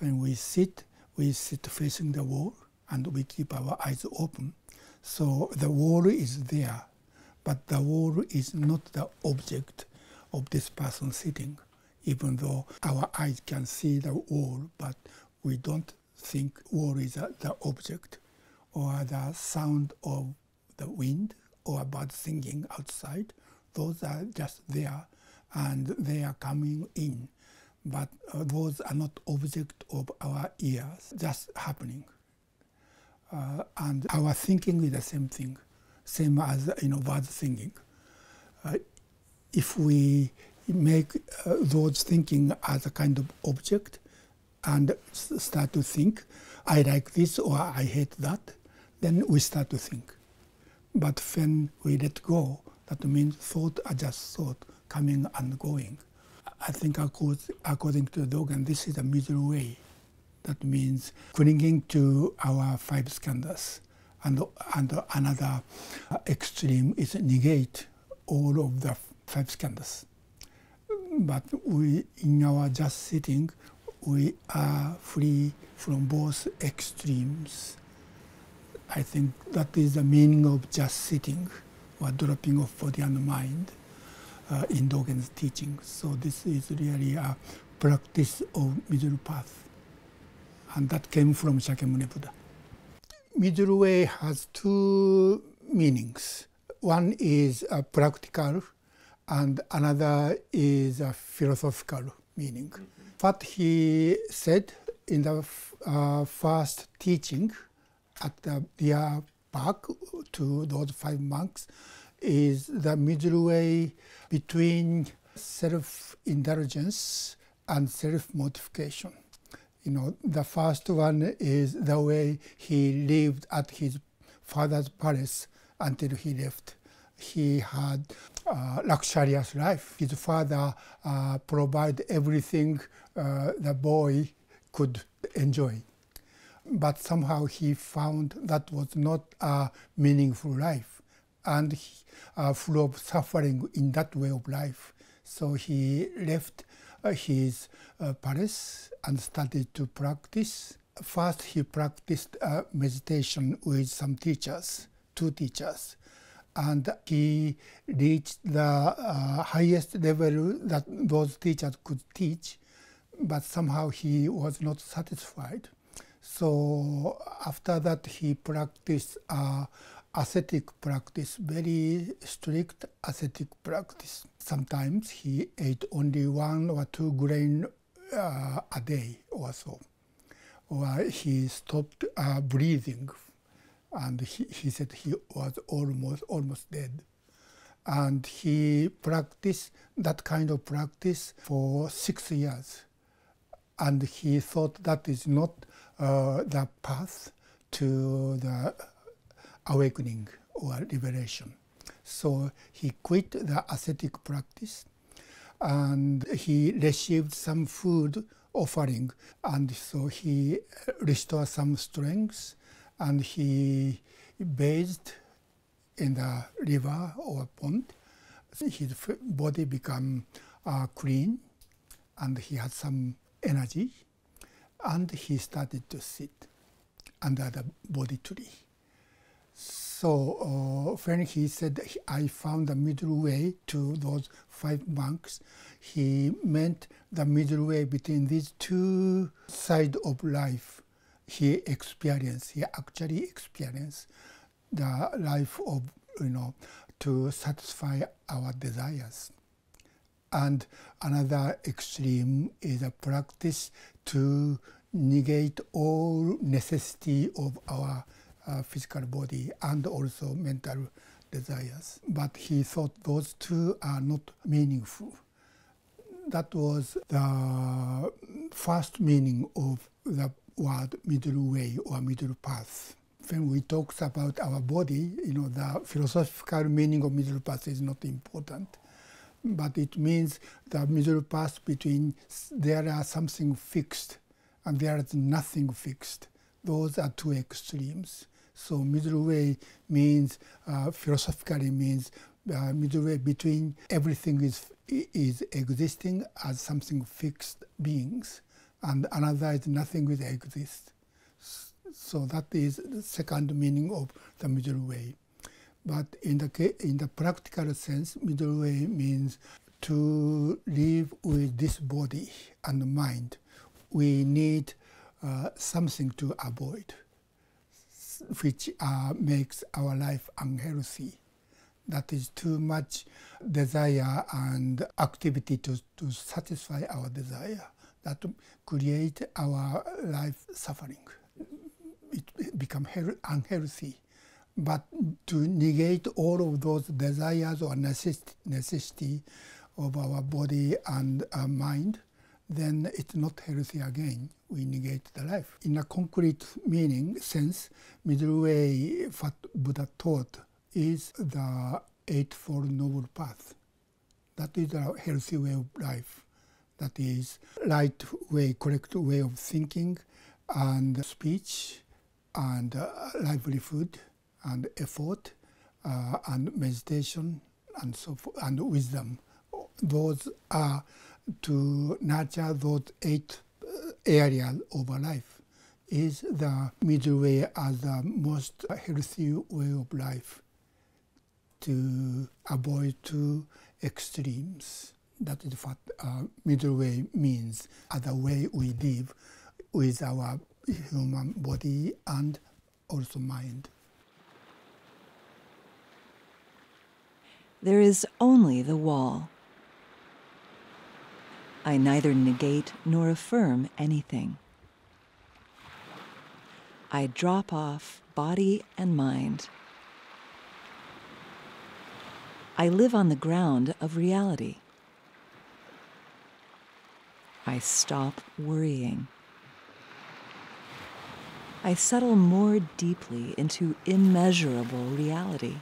When we sit, we sit facing the wall and we keep our eyes open. So the wall is there, but the wall is not the object of this person sitting, even though our eyes can see the wall, but we don't think wall is the object or the sound of the wind or bird singing outside. Those are just there and they are coming in. But uh, those are not object of our ears, just happening. Uh, and our thinking is the same thing, same as you know birds singing. Uh, if we make uh, those thinking as a kind of object and start to think, I like this or I hate that, then we start to think. But when we let go, that means thought are just thought coming and going. I think according to Dogen, this is the middle way. That means clinging to our five skandhas. And, and another extreme is negate all of the five skandhas. But we, in our just sitting, we are free from both extremes. I think that is the meaning of just sitting or dropping of body and mind uh, in Dogen's teaching. So this is really a practice of middle path. And that came from Shakyamuni Buddha. Middle way has two meanings. One is a practical and another is a philosophical meaning. Mm -hmm. What he said in the uh, first teaching at the Deer Park to those five monks is the middle way between self-indulgence and self-mortification. You know, the first one is the way he lived at his father's palace until he left. He had a luxurious life. His father uh, provided everything uh, the boy could enjoy. But somehow he found that was not a meaningful life and he, uh, full of suffering in that way of life. So he left uh, his uh, palace and started to practice. First, he practiced uh, meditation with some teachers, two teachers, and he reached the uh, highest level that those teachers could teach, but somehow he was not satisfied. So after that, he practiced uh, ascetic practice, very strict ascetic practice. Sometimes he ate only one or two grain uh, a day or so. Or he stopped uh, breathing and he, he said he was almost, almost dead. And he practiced that kind of practice for six years. And he thought that is not uh, the path to the awakening or liberation. So he quit the ascetic practice and he received some food offering and so he restored some strength and he bathed in the river or pond. His body became uh, clean and he had some energy and he started to sit under the Bodhi tree. So uh, when he said I found the middle way to those five monks, he meant the middle way between these two sides of life. He experienced, he actually experienced the life of, you know, to satisfy our desires. And another extreme is a practice to negate all necessity of our uh, physical body and also mental desires. But he thought those two are not meaningful. That was the first meaning of the word middle way or middle path. When we talk about our body, you know, the philosophical meaning of middle path is not important. But it means the middle path between there are something fixed and there is nothing fixed. Those are two extremes. So middle way means, uh, philosophically means uh, middle way between everything is, is existing as something fixed beings and another is nothing will exist. So that is the second meaning of the middle way. But in the in the practical sense, middle way means to live with this body and mind. We need uh, something to avoid, which uh, makes our life unhealthy. That is too much desire and activity to, to satisfy our desire that create our life suffering. It become unhealthy. But to negate all of those desires or necessity of our body and our mind, then it's not healthy again. We negate the life. In a concrete meaning sense, middle way what Buddha taught is the Eightfold Noble Path. That is a healthy way of life. That is right way, correct way of thinking and speech and uh, livelihood and effort uh, and meditation and so forth, and wisdom. Those are to nurture those eight uh, areas of life is the middle way as the most healthy way of life to avoid two extremes. That is what uh, middle way means, as a way we live with our human body and also mind. There is only the wall. I neither negate nor affirm anything. I drop off body and mind. I live on the ground of reality. I stop worrying. I settle more deeply into immeasurable reality.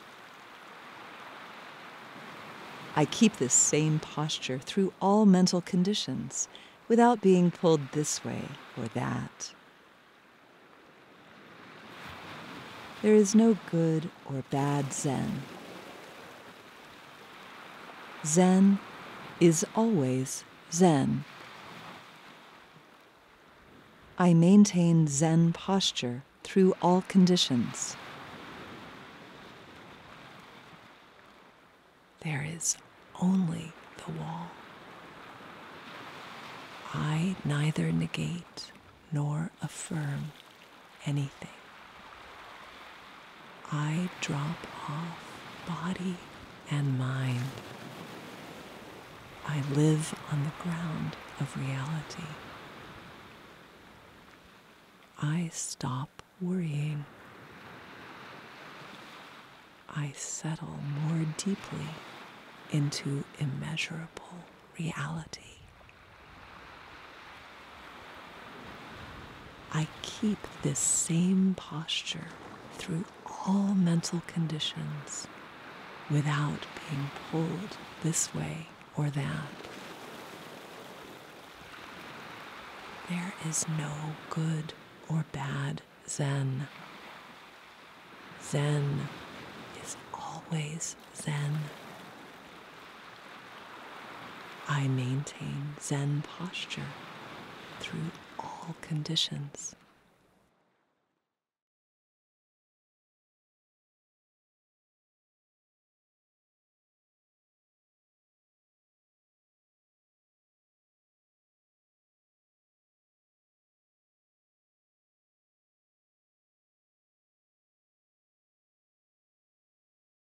I keep this same posture through all mental conditions without being pulled this way or that. There is no good or bad Zen. Zen is always Zen. I maintain Zen posture through all conditions. There is only the wall. I neither negate nor affirm anything. I drop off body and mind. I live on the ground of reality. I stop worrying. I settle more deeply into immeasurable reality. I keep this same posture through all mental conditions without being pulled this way or that. There is no good or bad Zen. Zen is always Zen. I maintain Zen posture through all conditions.